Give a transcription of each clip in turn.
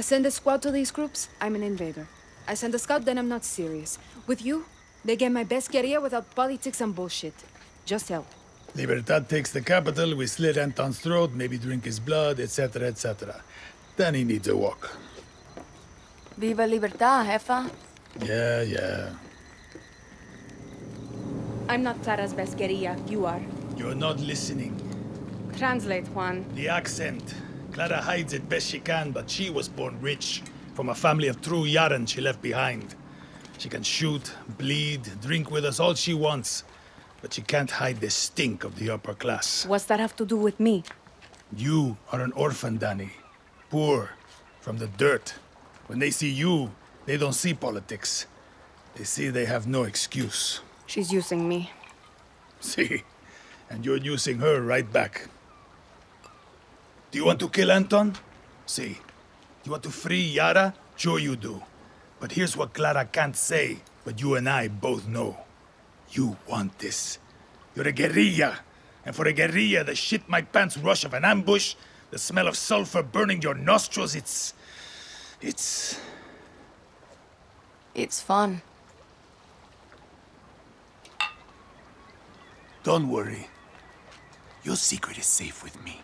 I send a squad to these groups, I'm an invader. I send a scout, then I'm not serious. With you, they get my best guerrilla without politics and bullshit. Just help. Libertad takes the capital, we slit Anton's throat, maybe drink his blood, etc., etc. Then he needs a walk. Viva Libertad, jefa. Yeah, yeah. I'm not Clara's best guerrilla, you are. You're not listening. Translate, Juan. The accent. Clara hides it best she can, but she was born rich. From a family of true Yaran she left behind. She can shoot, bleed, drink with us all she wants. But she can't hide the stink of the upper class. What's that have to do with me? You are an orphan, Danny. Poor, from the dirt. When they see you, they don't see politics. They see they have no excuse. She's using me. See? And you're using her right back. Do you want to kill Anton? See. You want to free Yara? Sure you do. But here's what Clara can't say, but you and I both know. You want this. You're a guerrilla. And for a guerrilla, the shit my pants rush of an ambush, the smell of sulfur burning your nostrils, it's... It's... It's fun. Don't worry. Your secret is safe with me.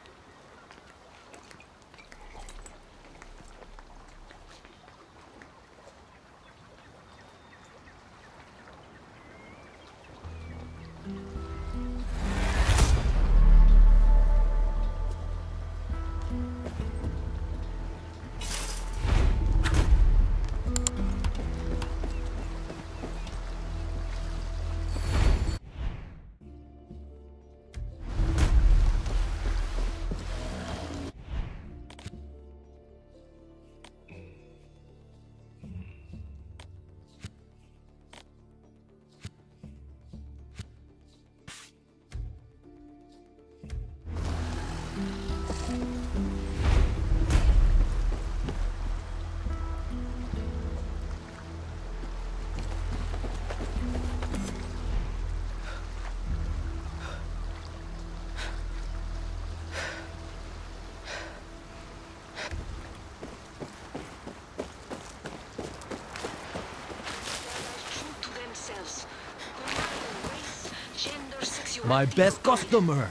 My best customer.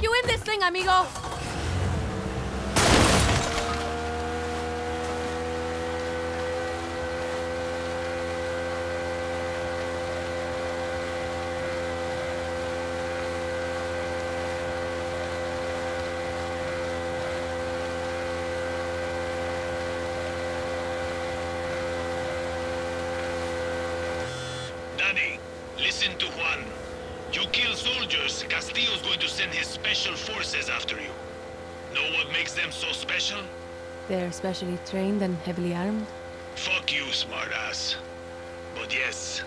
You in this thing, amigo. Specially trained and heavily armed. Fuck you, smartass. But yes,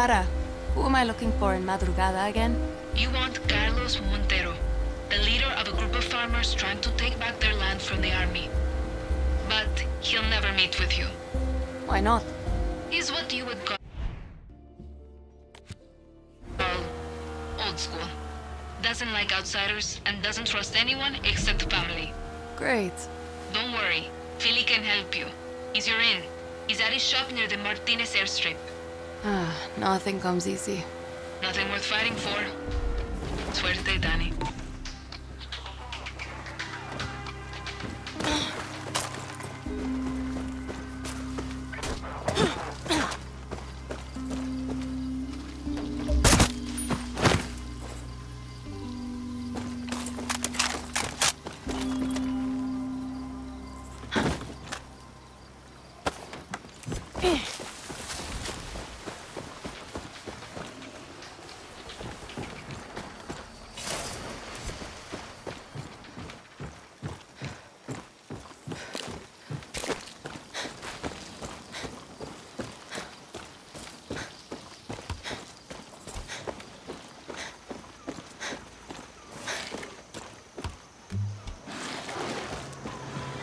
Lara, who am I looking for in Madrugada again? You want Carlos Montero, the leader of a group of farmers trying to take back their land from the army. But he'll never meet with you. Why not? He's what you would call old school. Doesn't like outsiders and doesn't trust anyone except family. Great. Don't worry, Philly can help you. He's your in. He's at his shop near the Martinez airstrip. Ah, nothing comes easy. Nothing worth fighting for. Suerte, Danny.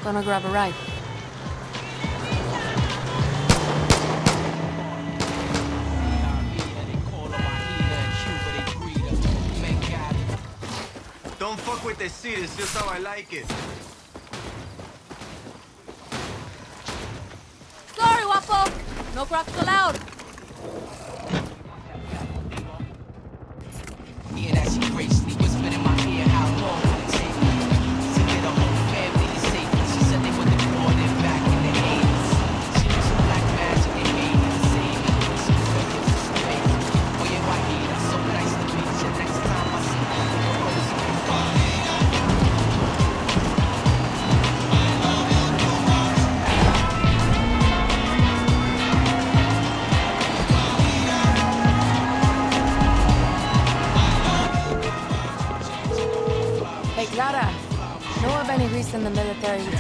Gonna grab a ride. Don't fuck with the seat, it's just how I like it. Sorry, Guapo! No cracks allowed. Yeah, that she gracefully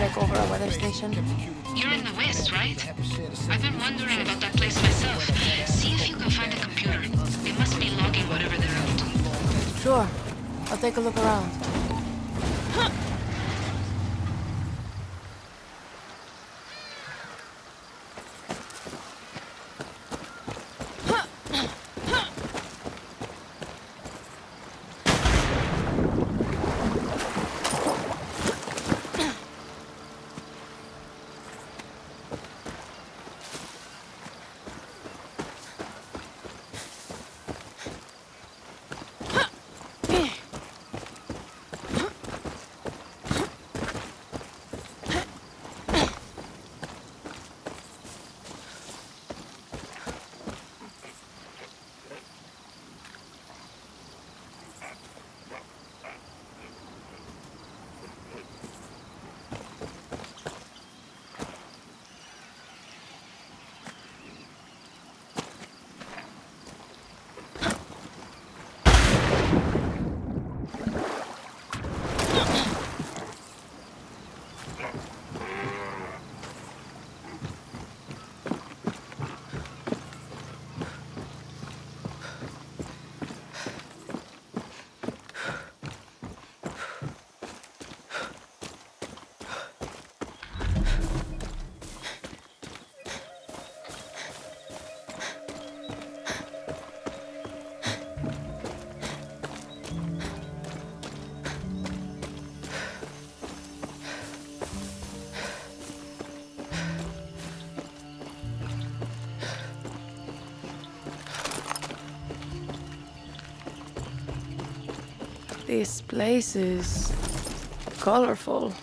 take over a weather station? You're in the West, right? I've been wondering about that place myself. See if you can find a computer. They must be logging whatever they're up to. Sure. I'll take a look around. This place is colorful.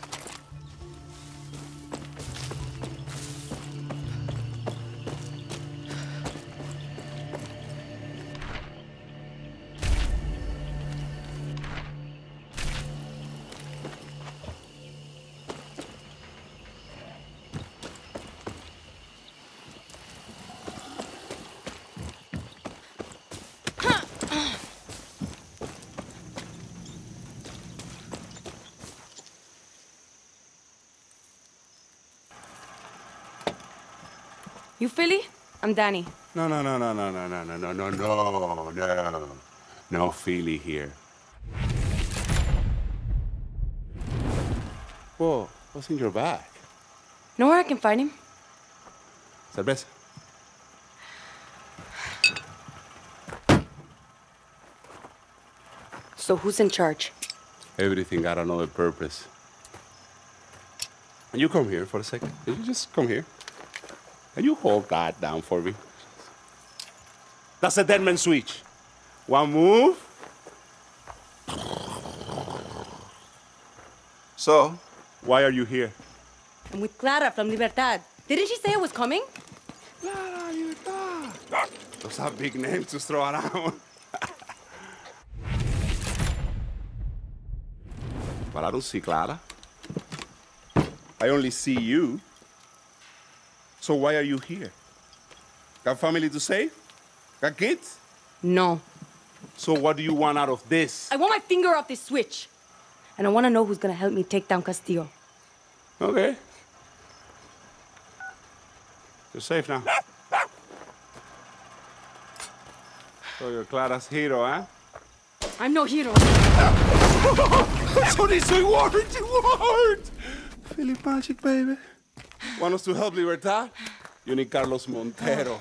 Philly? I'm Danny. No, no, no, no, no, no, no, no, no, no, no, no. No Philly here. Whoa, what's in your bag? Know where I can find him? Cerveza. So who's in charge? Everything got another purpose. You come here for a second. You just come here. And you hold that down for me. That's a dead man switch. One move. So, why are you here? I'm with Clara from Libertad. Didn't she say I was coming? Clara, Libertad. Those are big names to throw around. but I don't see Clara. I only see you. So why are you here? Got family to save? Got kids? No. So what do you want out of this? I want my finger off this switch. And I want to know who's going to help me take down Castillo. Okay. You're safe now. So you're Clara's hero, huh? I'm no hero. so this is word, word! Philip Magic, baby. Want us to help Libertad? You need Carlos Montero,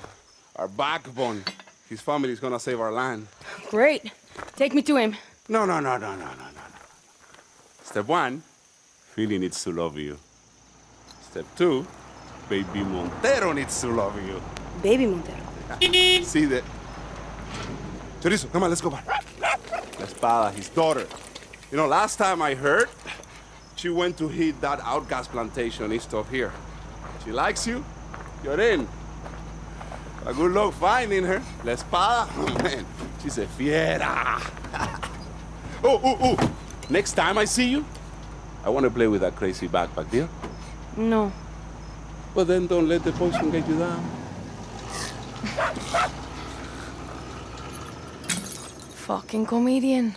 our backbone. His family is gonna save our land. Great. Take me to him. No, no, no, no, no, no, no, no. Step one, Philly needs to love you. Step two, baby Montero needs to love you. Baby Montero. See that? Chorizo, come on, let's go back. La Espada, his daughter. You know, last time I heard, she went to hit that outcast plantation east of here. She likes you, you're in. A good luck finding her. La Espada, oh, man, she's a fiera. oh, oh, oh. Next time I see you, I want to play with that crazy backpack, deal? No. Well, then don't let the poison get you down. Fucking comedian.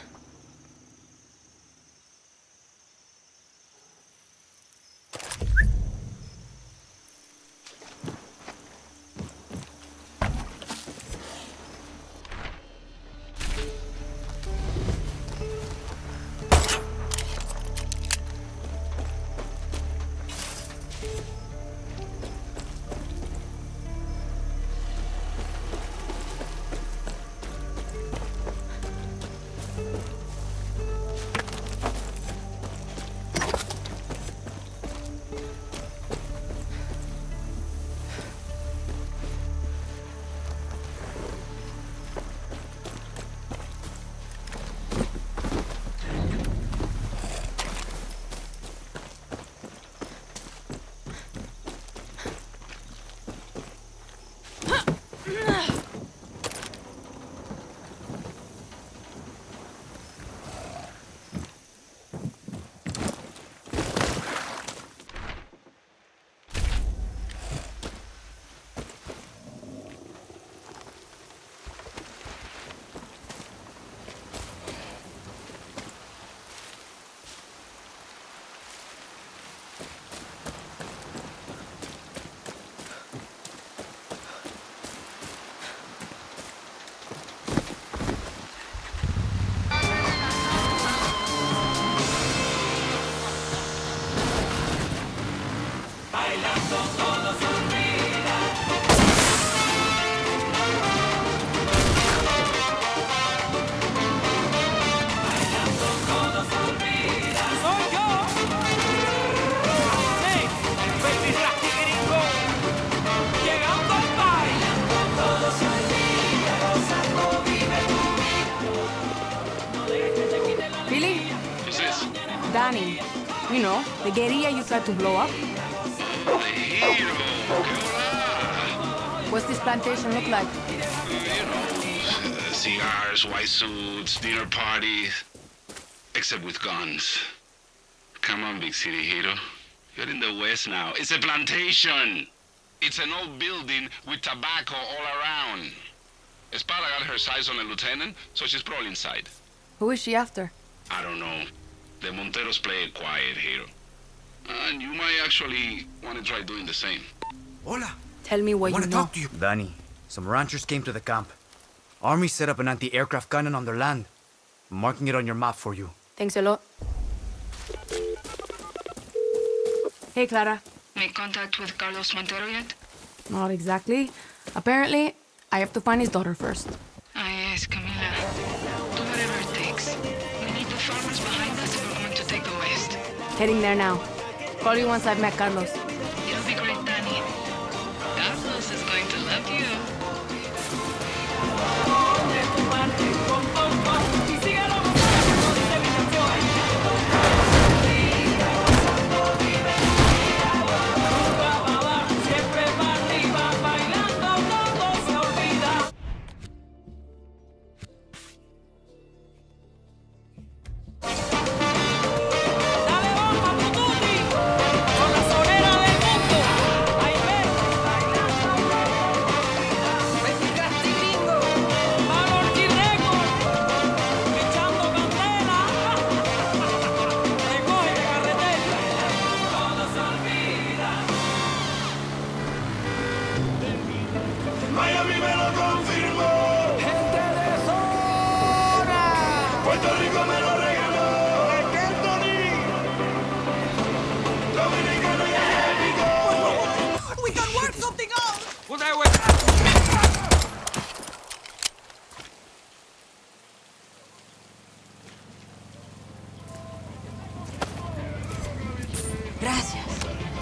The guerrilla you tried to blow up. The hero. Que What's this plantation look like? You know, cigars, white suits, dinner parties. Except with guns. Come on, big city hero. You're in the West now. It's a plantation. It's an old building with tobacco all around. Espada got her sights on a lieutenant, so she's probably inside. Who is she after? I don't know. The Monteros play it quiet, hero. And you might actually want to try doing the same. Hola. Tell me what I you want to know. talk to you. Danny, some ranchers came to the camp. Army set up an anti-aircraft cannon on their land. I'm marking it on your map for you. Thanks a lot. Hey, Clara. Make contact with Carlos Montero yet? Not exactly. Apparently, I have to find his daughter first. Ah, yes, Camila. Do whatever it takes. We need the farmers behind us if we're going to take the West. Heading there now. You once I've met Carlos.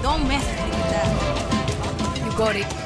Don't mess with that. You got it.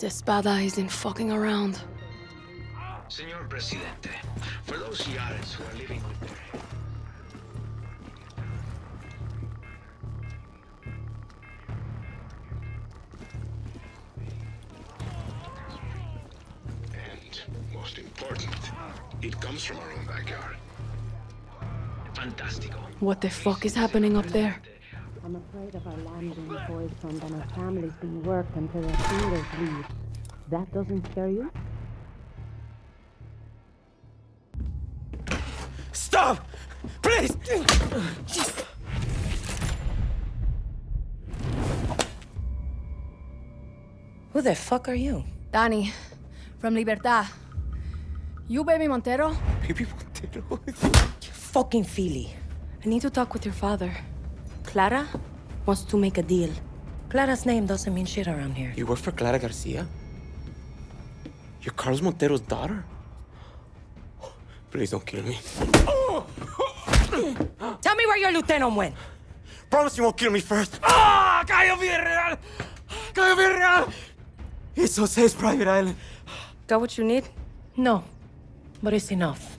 This espada isn't fucking around. Señor Presidente, for those Yarans who are living with their And most important, it comes from our own backyard. Fantastico. What the fuck is happening up there? I'm afraid of our land being poisoned and our families being worked until their fingers bleed. That doesn't scare you? Stop! Please! Who the fuck are you? Danny, from Libertad. You baby Montero? Baby Montero? you fucking Philly. I need to talk with your father. Clara wants to make a deal. Clara's name doesn't mean shit around here. You work for Clara Garcia? You're Carlos Montero's daughter? Please don't kill me. Tell me where your lieutenant went. Promise you won't kill me first. Ah! Cayo Villarreal! Cayo Villarreal! It's Jose's private island. Got what you need? No. But it's enough.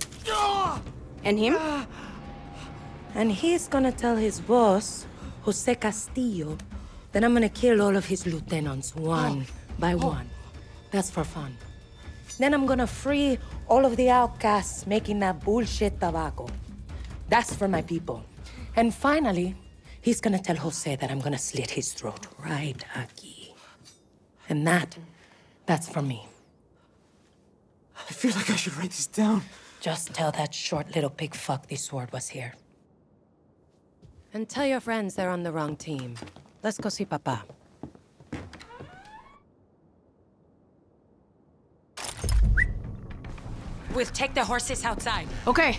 And him? And he's gonna tell his boss, Jose Castillo, that I'm gonna kill all of his lieutenants one oh. by oh. one. That's for fun. Then I'm gonna free all of the outcasts making that bullshit tobacco. That's for my people. And finally, he's gonna tell Jose that I'm gonna slit his throat right aquí. And that, that's for me. I feel like I should write this down. Just tell that short little pig fuck this sword was here. And tell your friends they're on the wrong team. Let's go see Papa. We'll take the horses outside. Okay.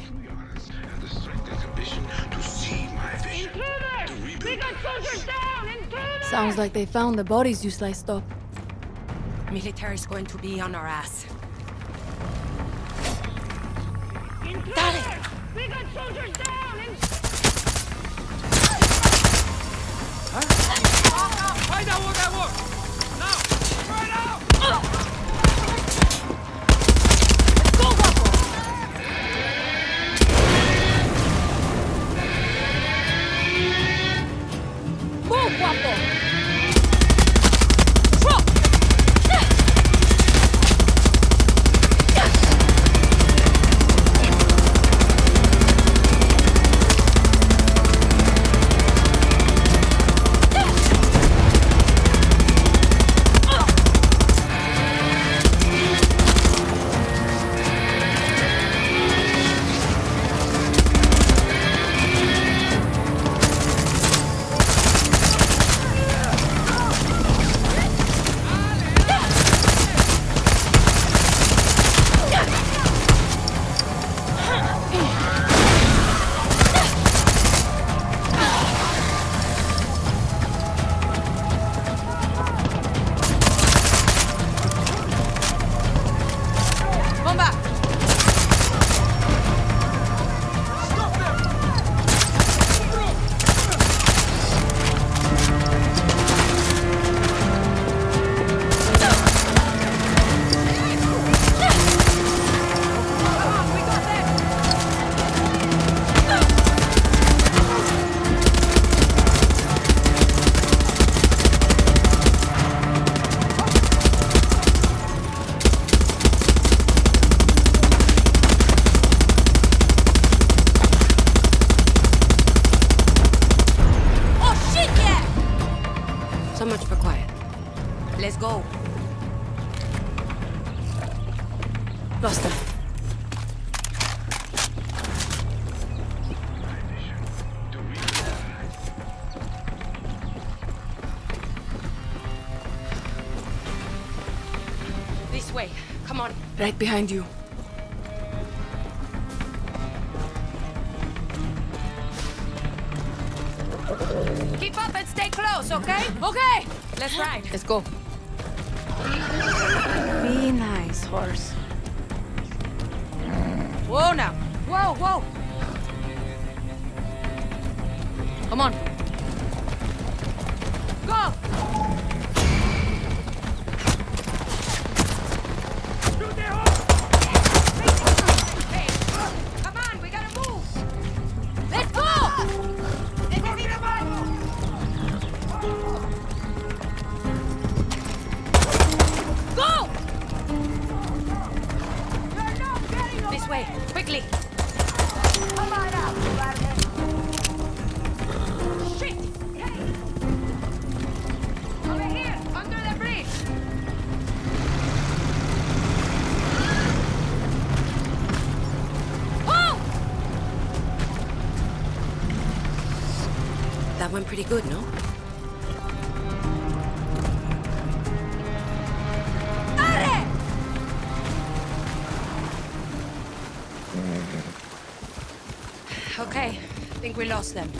Sounds like they found the bodies you sliced up. Military's going to be on our ass. Dale! We got soldiers down! Guapo! Right behind you. Pretty good, no? Okay, I think we lost them.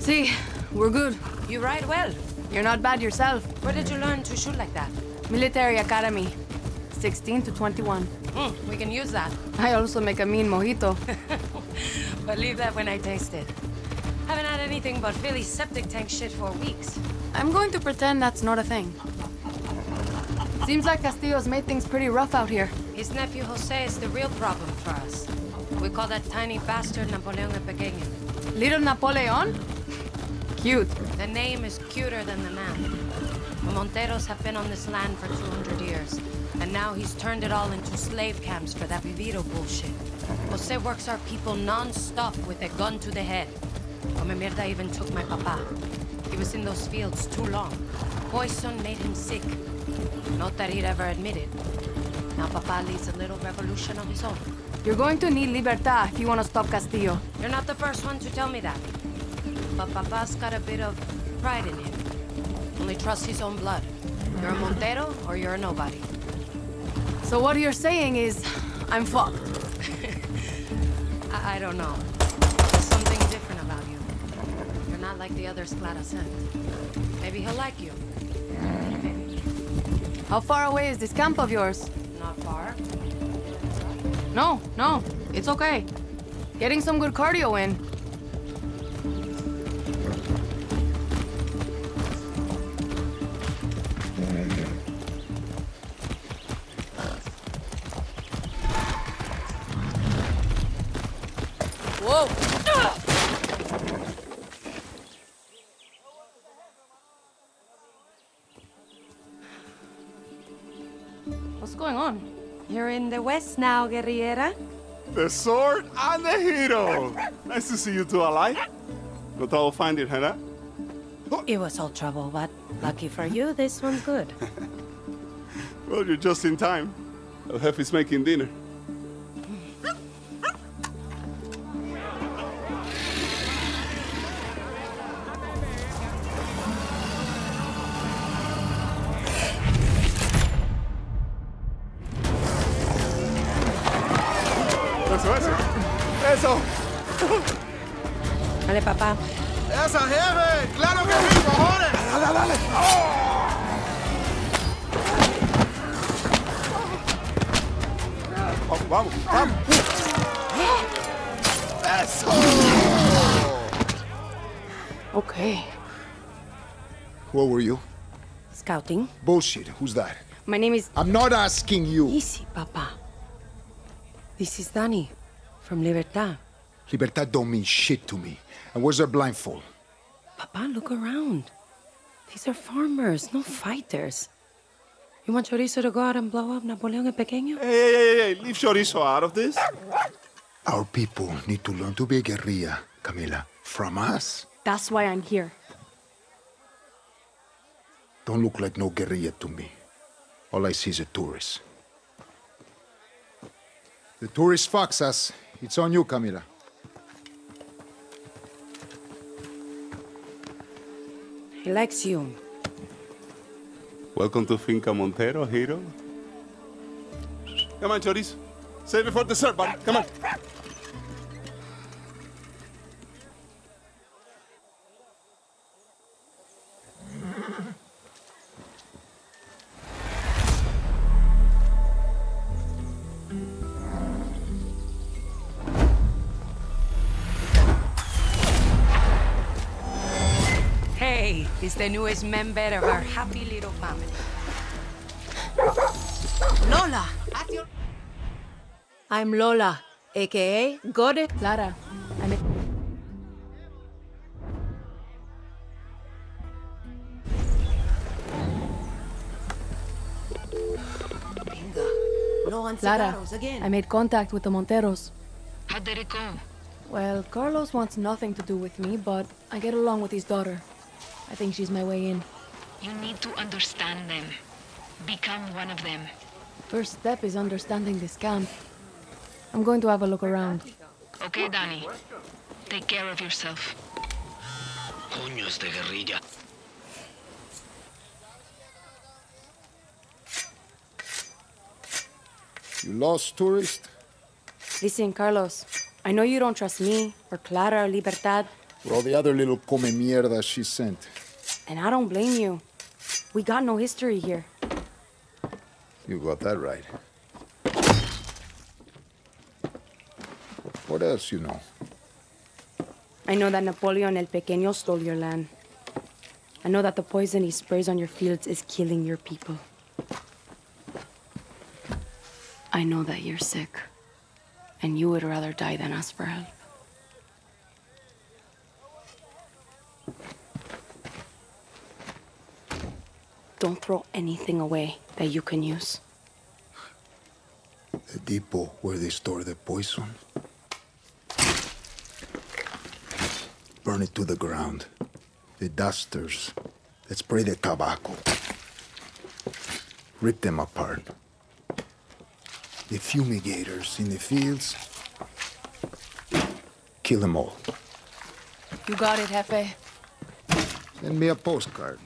See, we're good. You ride well. You're not bad yourself. Where did you learn to shoot like that? Military Academy. 16 to 21. Mm, we can use that. I also make a mean mojito. Believe that when I taste it. Anything but Philly septic tank shit for weeks. I'm going to pretend that's not a thing. Seems like Castillo's made things pretty rough out here. His nephew Jose is the real problem for us. We call that tiny bastard Napoleon el Pequeño. Little Napoleon? Cute. The name is cuter than the man. The Monteros have been on this land for 200 years, and now he's turned it all into slave camps for that Viviro bullshit. Jose works our people non-stop with a gun to the head. Come mierda even took my papa. He was in those fields too long. Poison made him sick. Not that he'd ever admit it. Now papa leads a little revolution of his own. You're going to need libertad if you want to stop Castillo. You're not the first one to tell me that. But Papa's got a bit of pride in him. Only trusts his own blood. You're a Montero or you're a nobody. So what you're saying is, I'm fucked. I, I don't know. There's something different about you. You're not like the others Clara sent. Maybe he'll like you. How far away is this camp of yours? Not far. No, no, it's okay. Getting some good cardio in. West now, guerrillera. The sword and the hero. Nice to see you two alive. No trouble finding her, huh? Oh, it was all trouble, but lucky for you, this one's good. Well, you're just in time. El Jefe's making dinner. Bullshit. Who's that? My name is... I'm not asking you. Easy, papa. This is Danny from Libertad. Libertad don't mean shit to me. And where's their blindfold? Papa, look around. These are farmers, not fighters. You want Chorizo to go out and blow up Napoleon el Pequeño? Hey, hey, hey, hey, leave Chorizo out of this. Our people need to learn to be a guerrilla, Camila. From us. That's why I'm here. Don't look like no guerrilla to me. All I see is a tourist. The tourist fucks us. It's on you, Camila. He likes you. Welcome to Finca Montero, hero. Come on, Chorizo. Save it for dessert, buddy. Come on. He's the newest member of our happy little family. Lola! I'm Lola, aka Gore Clara. I'm a... No on Clara, cigarros again. I made contact with the Monteros. How did it go? Well, Carlos wants nothing to do with me, but I get along with his daughter. I think she's my way in. You need to understand them. Become one of them. First step is understanding this camp. I'm going to have a look around. Okay, Danny. Take care of yourself. Coños de guerrilla. You lost, tourist? Listen, Carlos. I know you don't trust me, or Clara, or Libertad, Or all the other little come mierda she sent. and I don't blame you. We got no history here. You got that right. What else you know? I know that Napoleon el Pequeño stole your land. I know that the poison he sprays on your fields is killing your people. I know that you're sick, and you would rather die than ask for help. Don't throw anything away that you can use. The depot where they store the poison. Burn it to the ground. The dusters that spray the tobacco. Rip them apart. The fumigators in the fields. Kill them all. You got it, Jefe. Send me a postcard.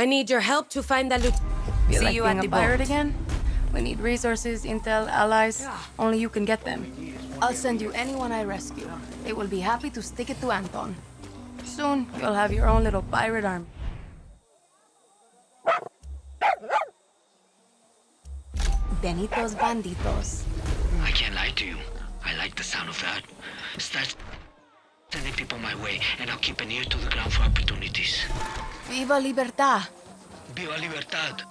I need your help to find the loot. See like you at the pirate again? We need resources, intel, allies. Only you can get them. I'll send you anyone I rescue. They will be happy to stick it to Anton. Soon, you'll have your own little pirate army. Benitos banditos. I can't lie to you. I like the sound of that. Start sending people my way, and I'll keep an ear to the ground for opportunities. Viva libertad! Viva Libertad!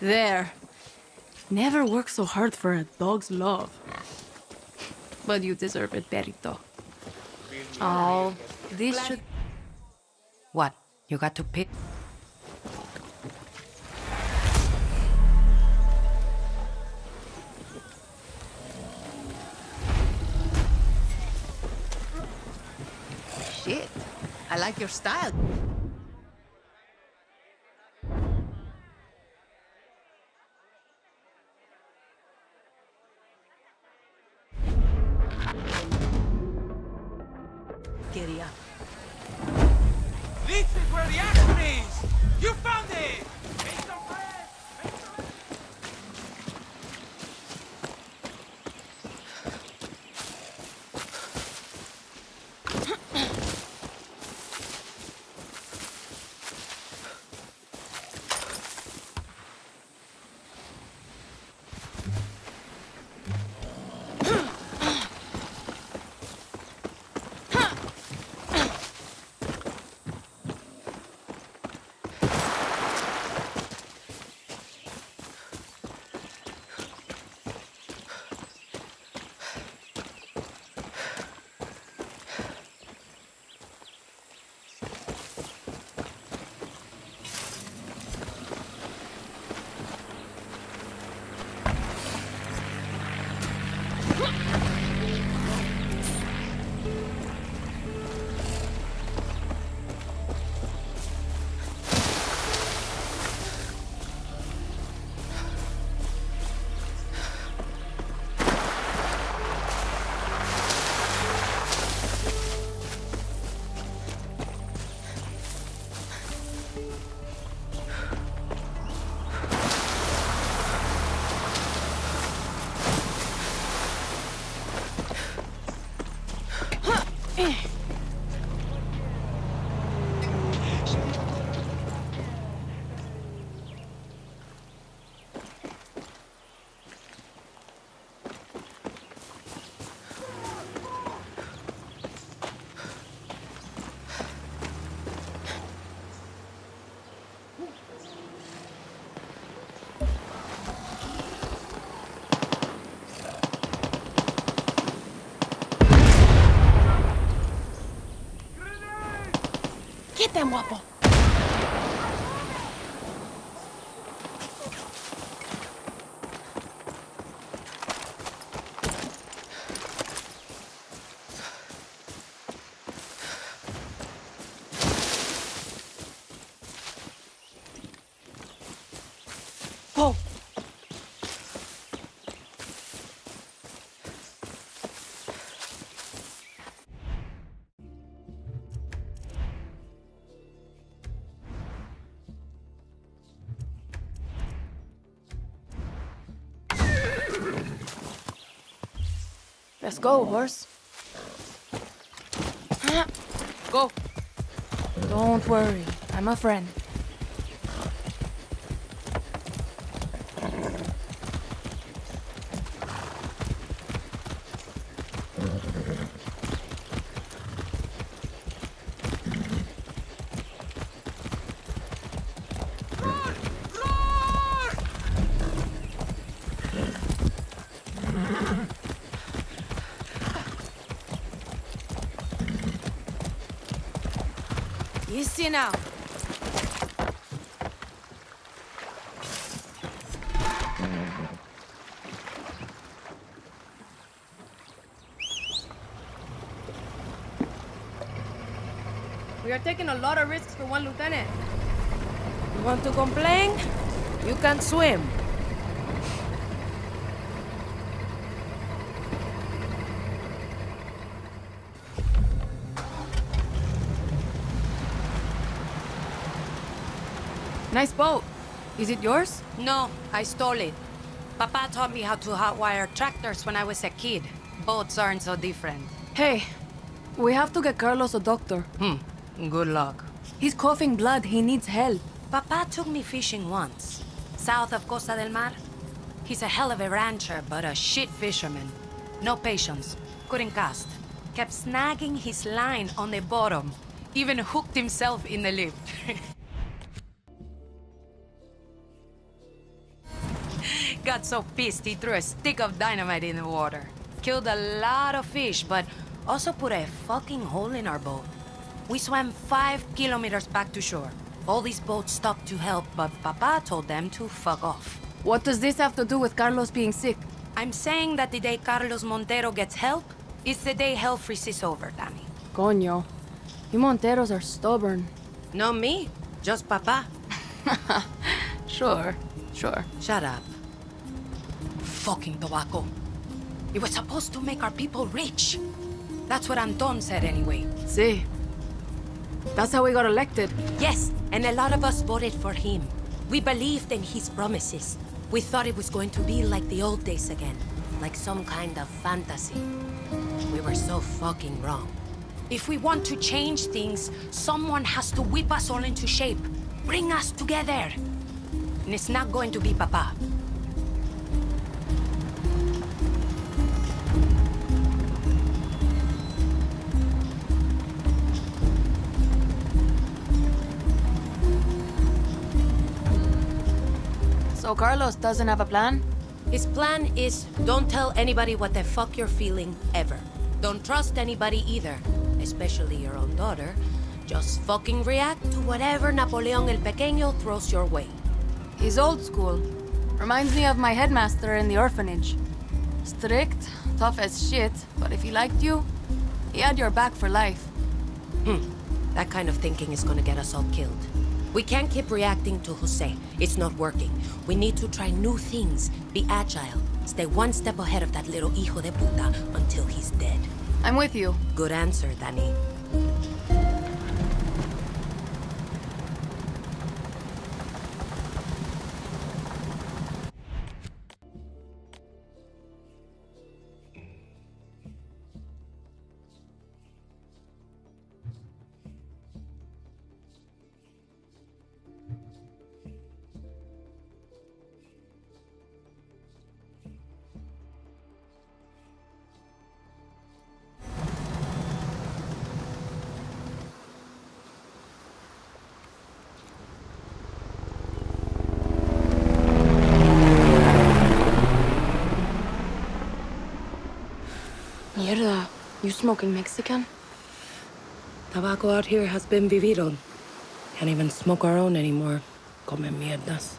There. Never worked so hard for a dog's love. But you deserve it, Perito. Oh, this should. What? You got to pick? Like your style. Get them, go, horse. Go. Don't worry. I'm a friend. Now. We are taking a lot of risks for one lieutenant. You want to complain? You can swim. Nice boat. Is it yours? No, I stole it. Papa taught me how to hotwire tractors when I was a kid. Boats aren't so different. Hey, we have to get Carlos a doctor. Hmm, good luck. He's coughing blood. He needs help. Papa took me fishing once, south of Costa del Mar. He's a hell of a rancher, but a shit fisherman. No patience. Couldn't cast. Kept snagging his line on the bottom. Even hooked himself in the lip. Got so pissed he threw a stick of dynamite in the water. Killed a lot of fish, but also put a fucking hole in our boat. We swam five kilometers back to shore. All these boats stopped to help, but Papa told them to fuck off. What does this have to do with Carlos being sick? I'm saying that the day Carlos Montero gets help is the day hell freezes over, Dani. Coño. You Monteros are stubborn. Not me, just Papa. Sure, sure. Shut up. Fucking tobacco. It was supposed to make our people rich. That's what Anton said anyway. See. That's how we got elected. Yes, and a lot of us voted for him. We believed in his promises. We thought it was going to be like the old days again, like some kind of fantasy. We were so fucking wrong. If we want to change things, someone has to whip us all into shape. Bring us together. And it's not going to be Papa. So Carlos doesn't have a plan? His plan is don't tell anybody what the fuck you're feeling ever. Don't trust anybody either, especially your own daughter. Just fucking react to whatever Napoleon el Pequeño throws your way. He's old school. Reminds me of my headmaster in the orphanage. Strict, tough as shit, but if he liked you, he had your back for life. Hmm. That kind of thinking is gonna get us all killed. We can't keep reacting to Jose. It's not working. We need to try new things, be agile, stay one step ahead of that little hijo de puta until he's dead. I'm with you. Good answer, Dani. You smoking Mexican? Tobacco out here has been vivido. Can't even smoke our own anymore. Come mierdas.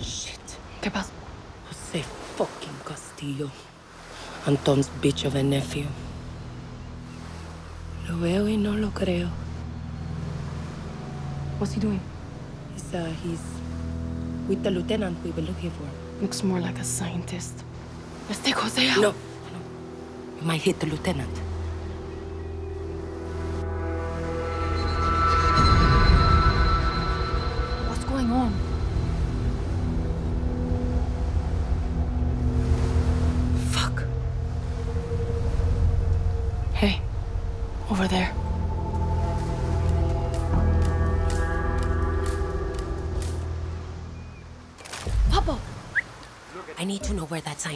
Shit. ¿Qué pasa? Jose fucking Castillo. Anton's bitch of a nephew. Lo veo y no lo creo. What's he doing? He's, uh, he's with the lieutenant we were looking for. Looks more like a scientist. Let's take Jose out. No, no. You might hit the lieutenant.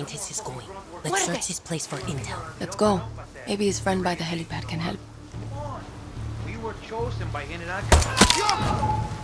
Scientist is going. Let's Muerte. search his place for intel. Let's go. Maybe his friend by the helipad can help. We were chosen by General.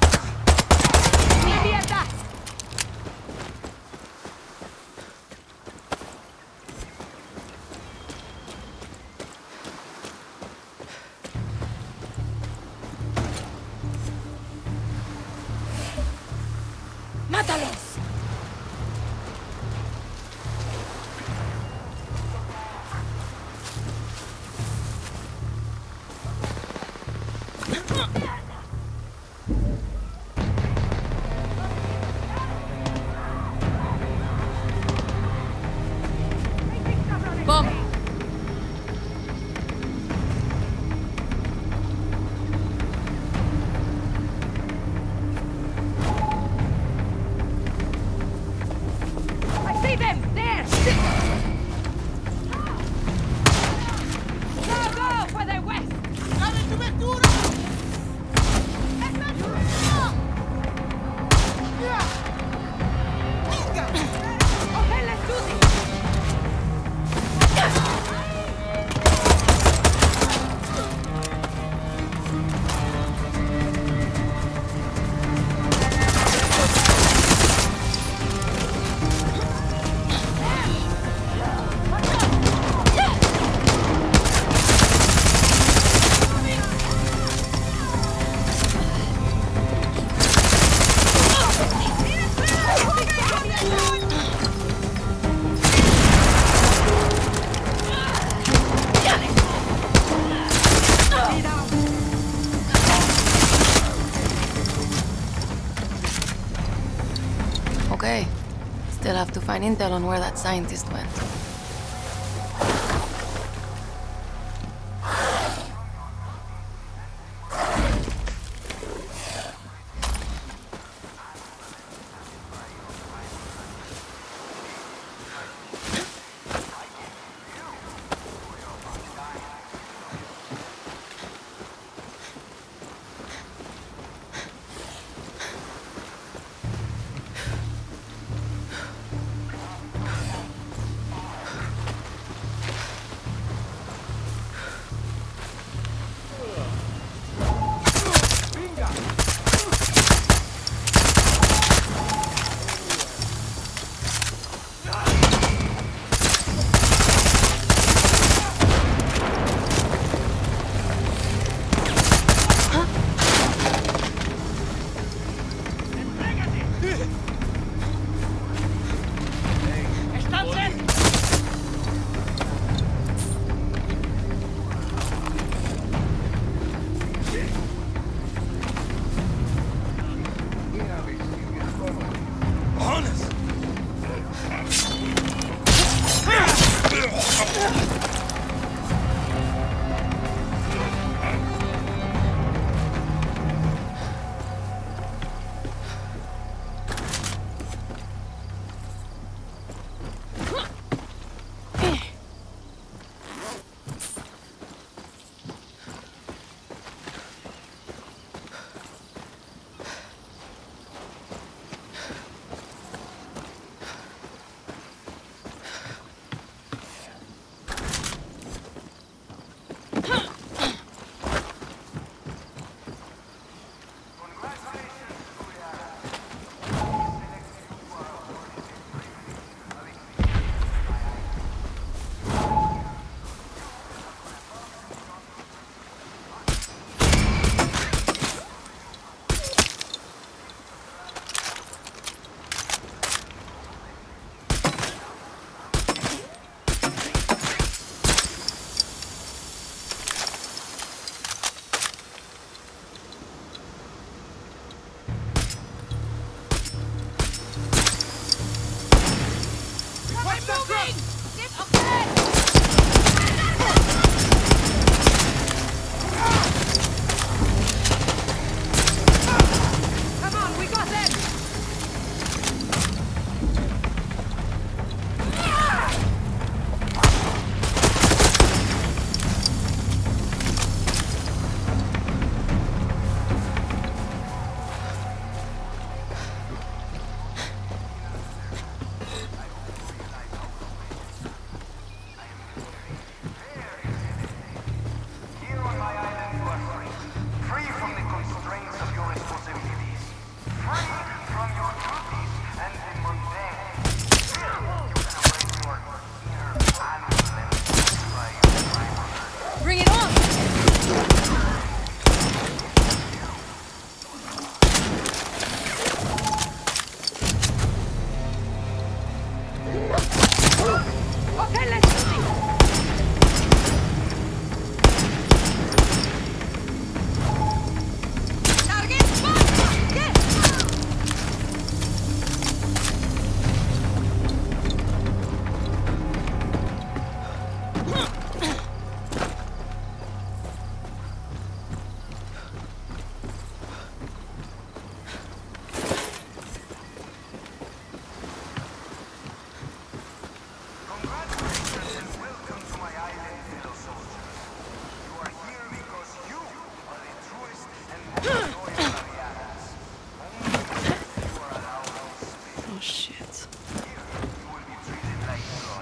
Intel on where that scientist went.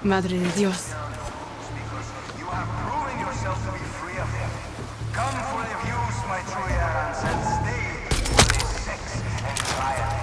Madre de Dios. Come for the views, my true errands and stay for the sex and triumph.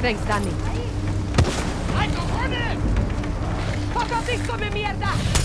Thanks, Dani. ¡Ay, cojones! ¡Focos de mierda!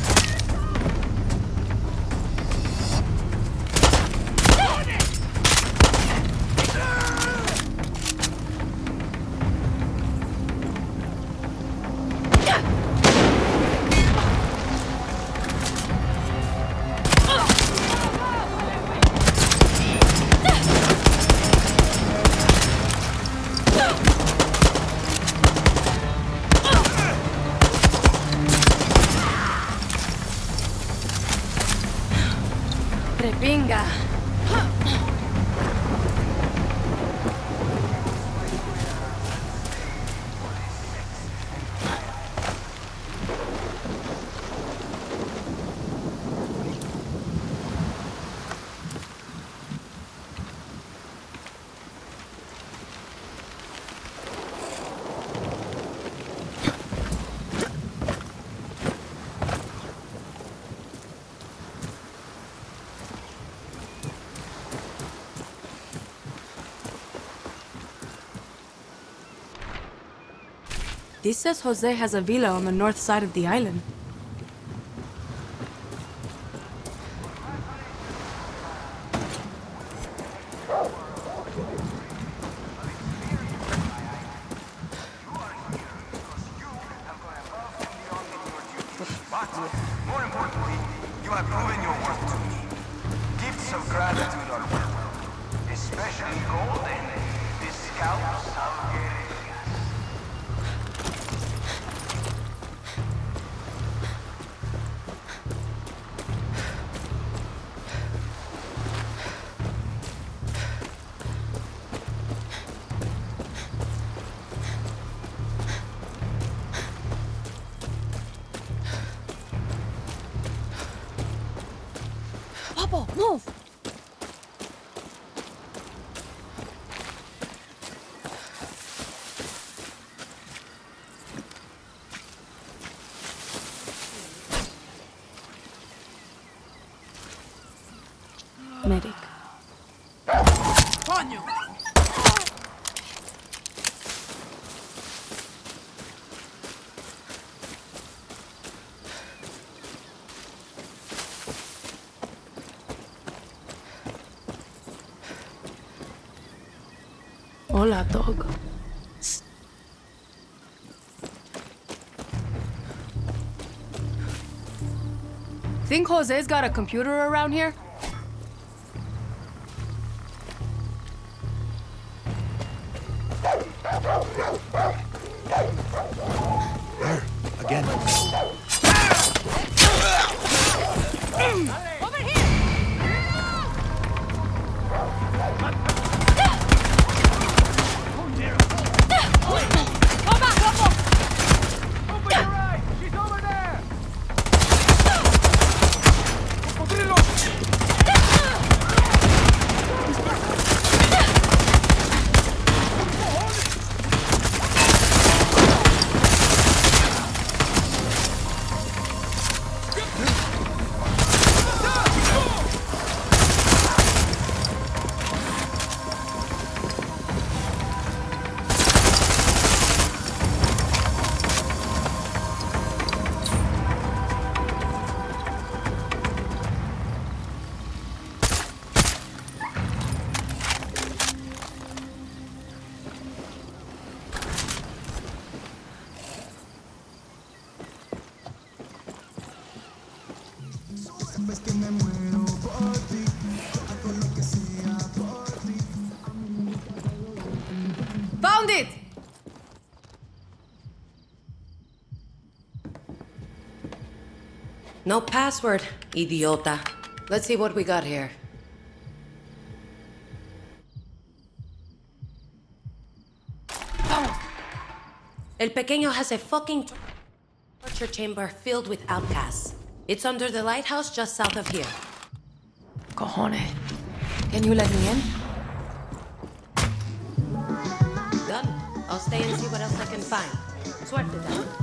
This says Jose has a villa on the north side of the island. Hola, dog. Think Jose's got a computer around here? No password, idiota. Let's see what we got here. Oh. El Pequeño has a fucking torture chamber filled with outcasts. It's under the lighthouse just south of here. Cojones. Can you let me in? Done. I'll stay and see what else I can find. Suerte, Dan.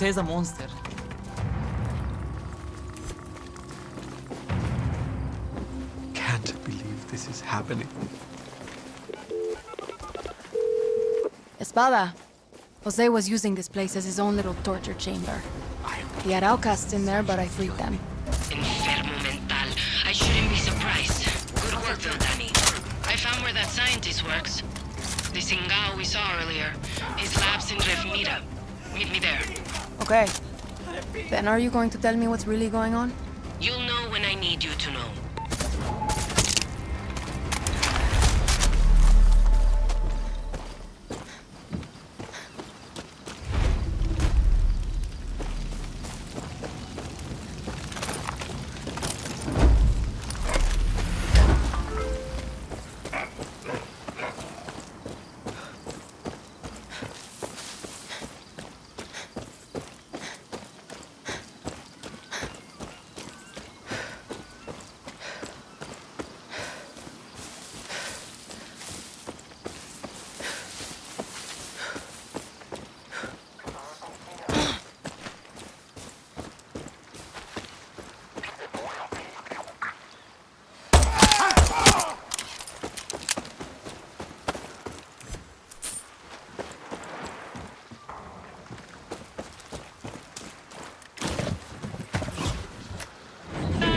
Jose is a monster. Can't believe this is happening. Espada. Jose was using this place as his own little torture chamber. He had outcasts in there, but I freed them. Enfermo mental. I shouldn't be surprised. Good work, though, Dani. I found where that scientist works. The Singao we saw earlier. His lab's in Revmira. Meet me there. Okay. Then are you going to tell me what's really going on?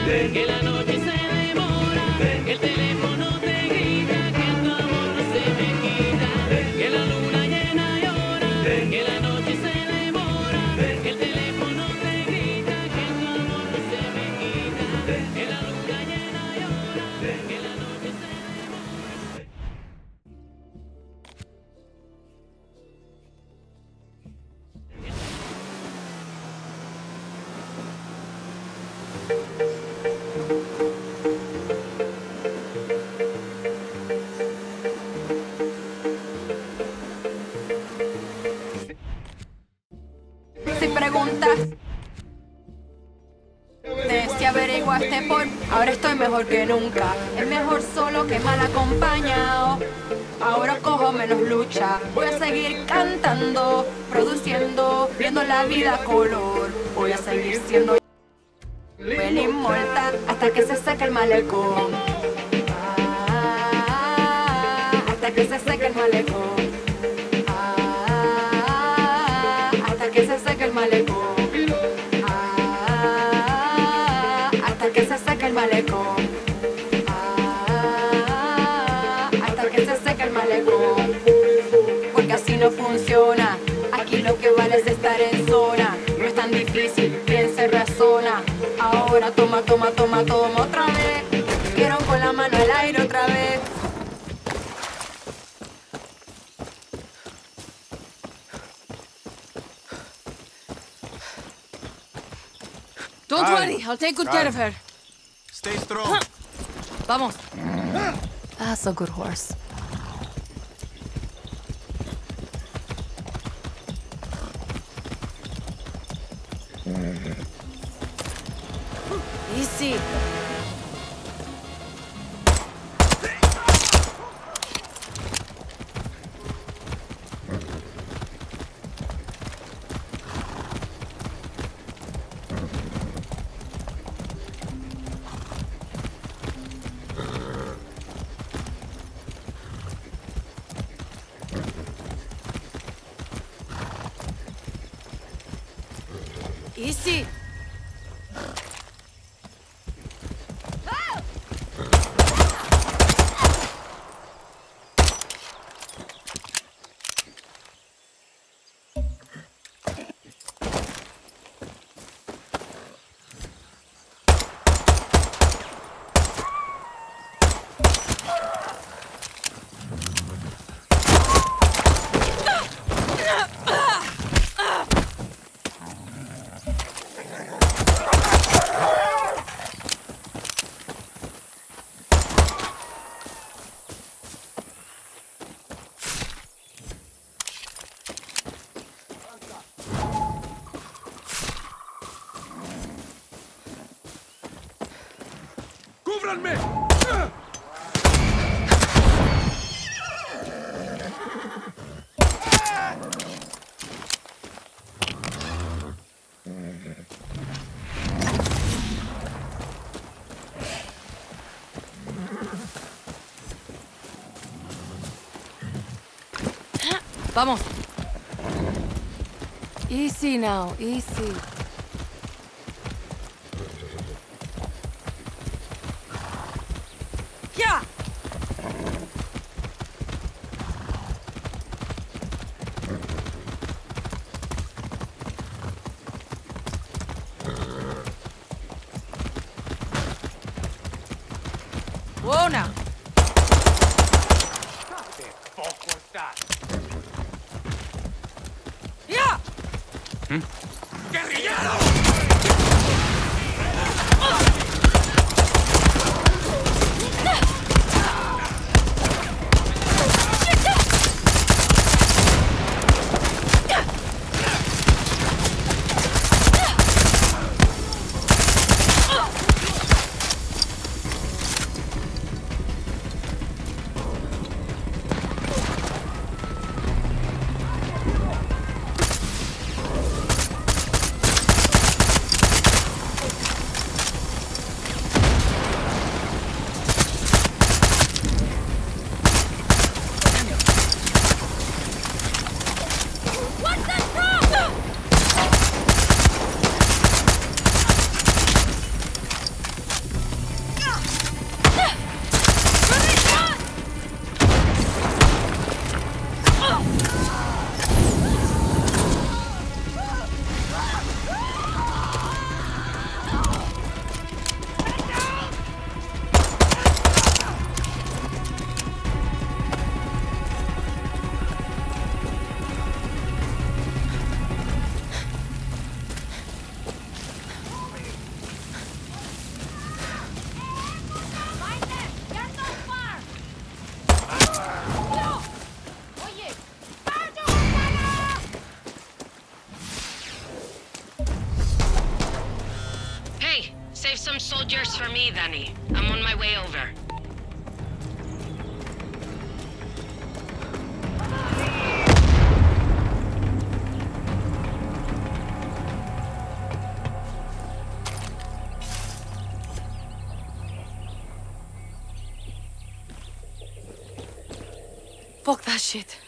Que la noche Es mejor solo que mal acompañado. Ahora cojo menos lucha. Voy a seguir cantando, produciendo, viendo la vida color. Voy a seguir siendo el inmortal hasta que se seque el malecón. Ah, hasta que se seque el malecón. Piensa razona. Ahora toma, toma, toma, toma otra vez. Quiero con la mano al aire otra vez. Don't Calma, worry, I'll take good care of her. Stay strong. Vamos. That's a ah, good horse. E se Easy. ¡Cúbranme! Vamos. Easy now, easy. Fuck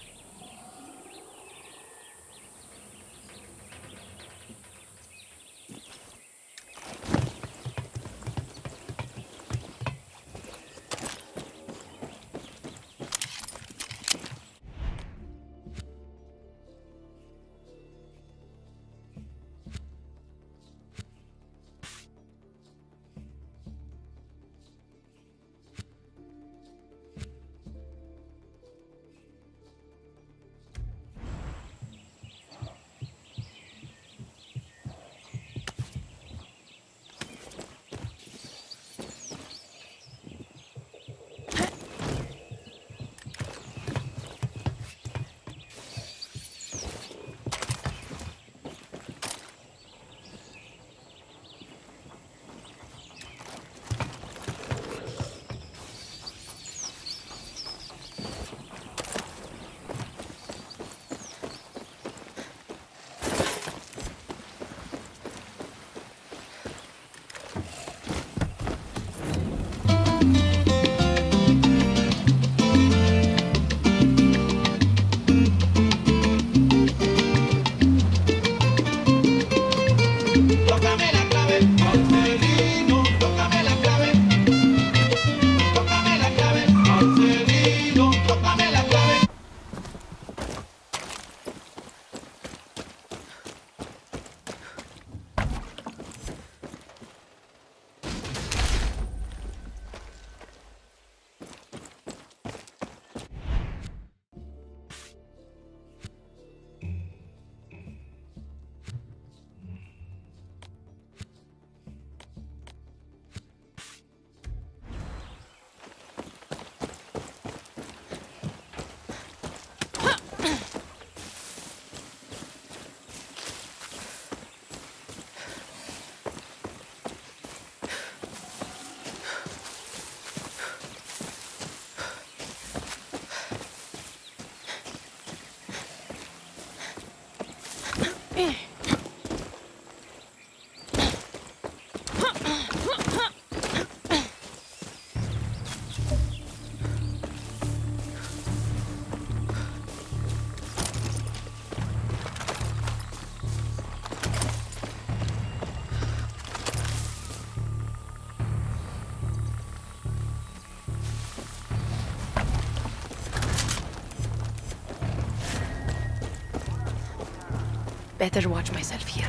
Better watch myself here.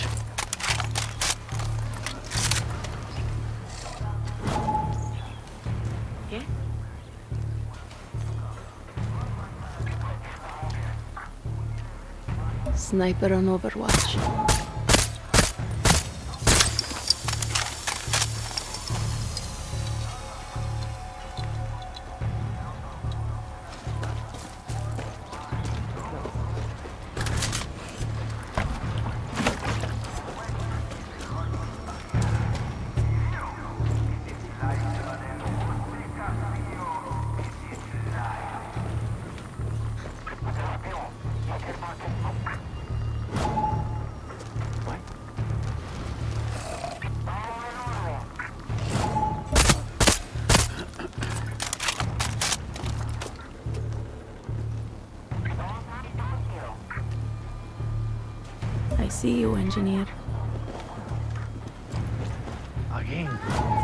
Sniper on overwatch. I see you, engineer. Again.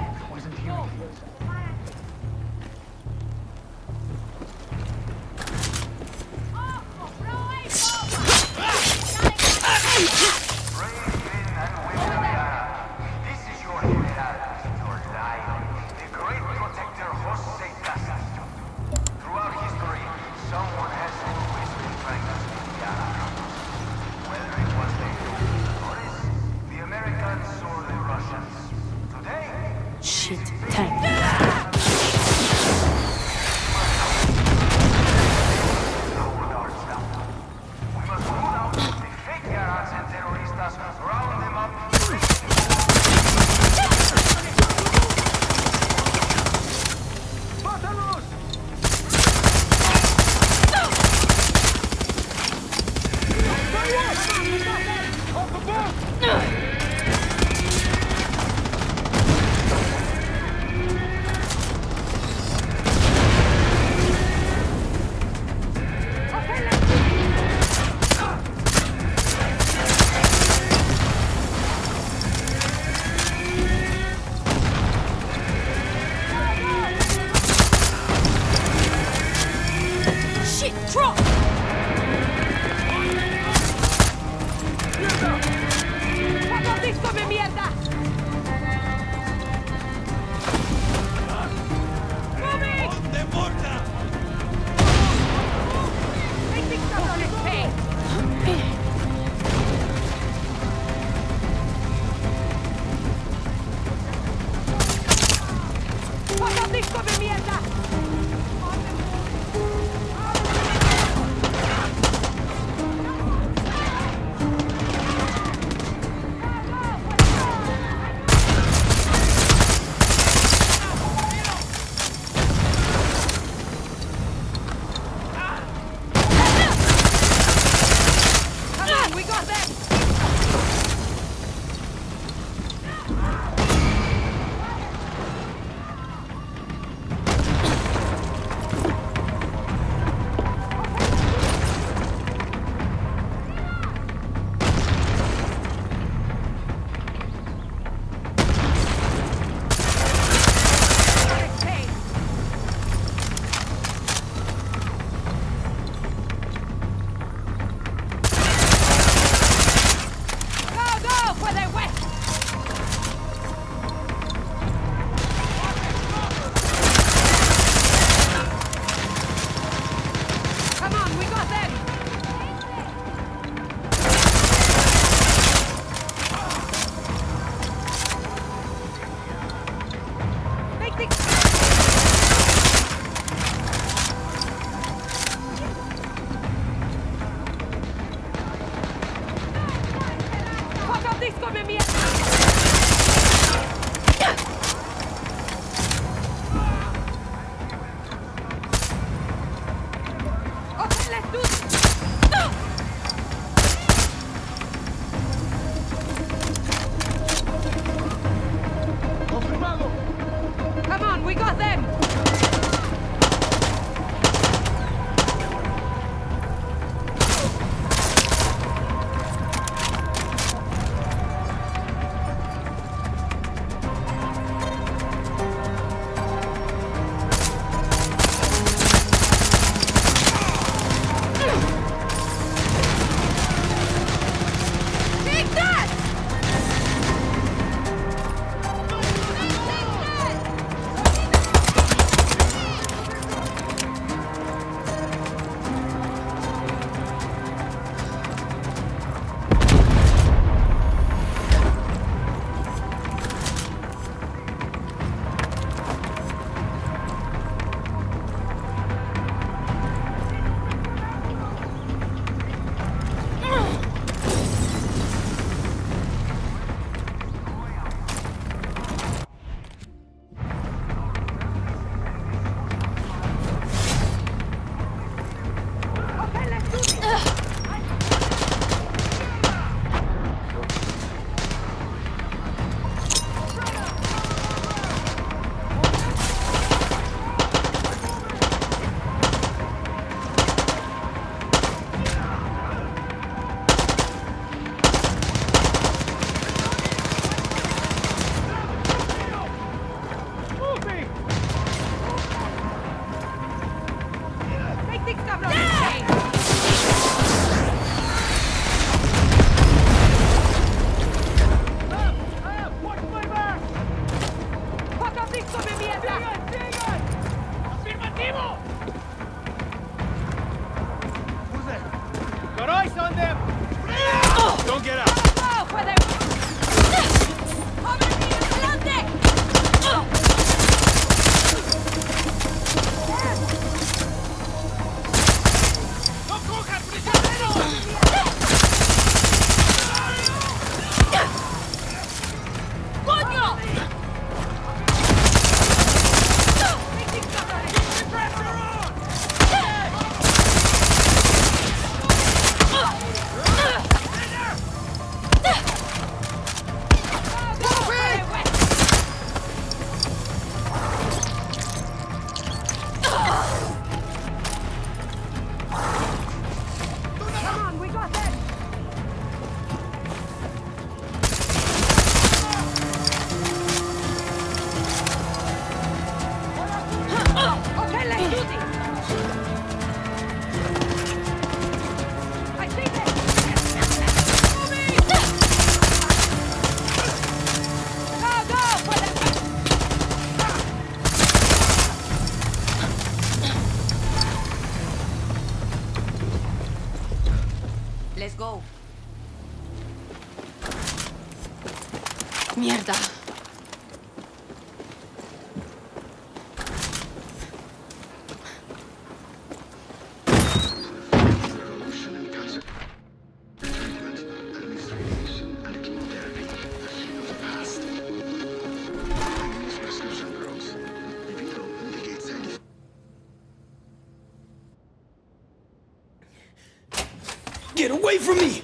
Away from me!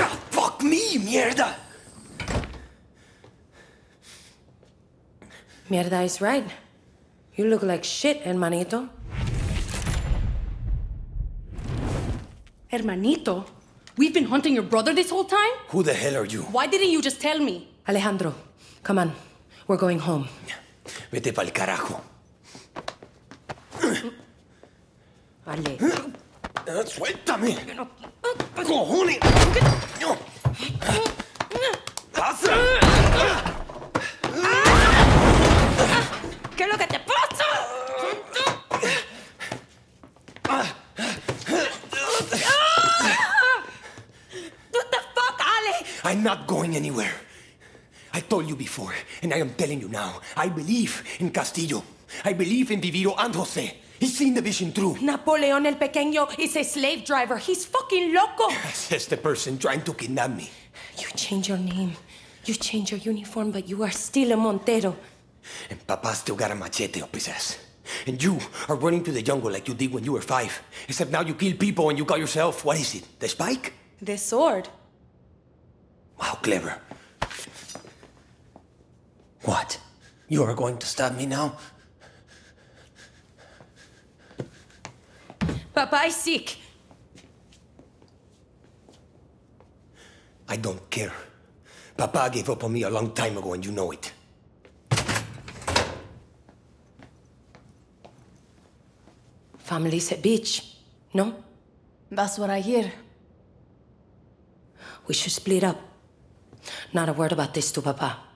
Ah, fuck me, mierda! Mierda is right. You look like shit, hermanito. Hermanito, we've been hunting your brother this whole time? Who the hell are you? Why didn't you just tell me? Alejandro, come on. We're going home. Vete pa'l carajo. Ale. Ah, Suéltame. Cojones. ¿Qué es lo que te pasa? What the fuck, Ale? I'm not going anywhere. I told you before, and I am telling you now. I believe in Castillo. I believe in Viviro and Jose. He's seen the vision through. Napoleon el Pequeño is a slave driver. He's fucking loco. Says the person trying to kidnap me. You change your name. You change your uniform, but you are still a Montero. And Papa still got a machete up his ass. And you are running to the jungle like you did when you were five. Except now you kill people and you call yourself, what is it? The Spike? The sword. Wow, clever. What? You are going to stab me now? Papa is sick. I don't care. Papa gave up on me a long time ago and you know it. Family's a bitch, no? That's what I hear. We should split up. Not a word about this to Papa.